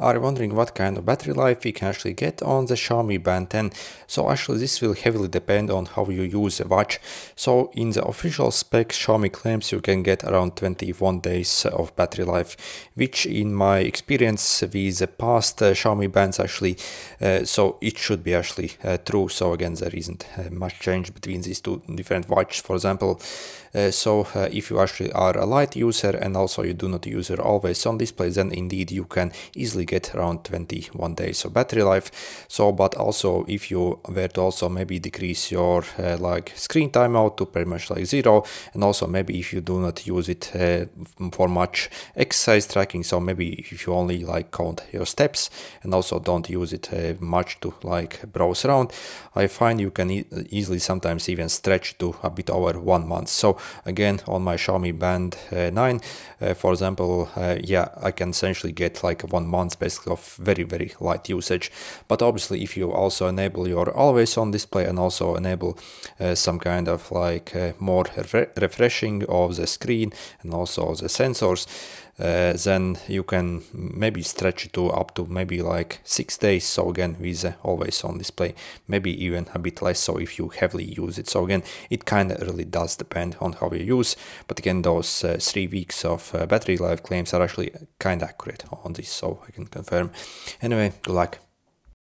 are wondering what kind of battery life we can actually get on the Xiaomi Band 10. So actually this will heavily depend on how you use the watch. So in the official specs Xiaomi claims you can get around 21 days of battery life, which in my experience with the past uh, Xiaomi bands actually, uh, so it should be actually uh, true. So again there isn't uh, much change between these two different watches for example. Uh, so uh, if you actually are a light user and also you do not use your always on display then indeed you can easily get around 21 days of battery life. So but also if you were to also maybe decrease your uh, like screen timeout to pretty much like zero and also maybe if you do not use it uh, for much exercise tracking so maybe if you only like count your steps and also don't use it uh, much to like browse around i find you can e easily sometimes even stretch to a bit over one month. So again on my xiaomi band uh, 9 uh, for example uh, yeah i can essentially get like one month basically of very very light usage. But obviously if you also enable your always on display and also enable uh, some kind of like uh, more re refreshing of the screen and also the sensors uh, then you can maybe stretch it to up to maybe like six days. So again with uh, always on display. Maybe even a bit less so if you heavily use it. So again it kind of really does depend on how you use. But again those uh, three weeks of uh, battery life claims are actually kind of accurate on this so i can confirm. Anyway good luck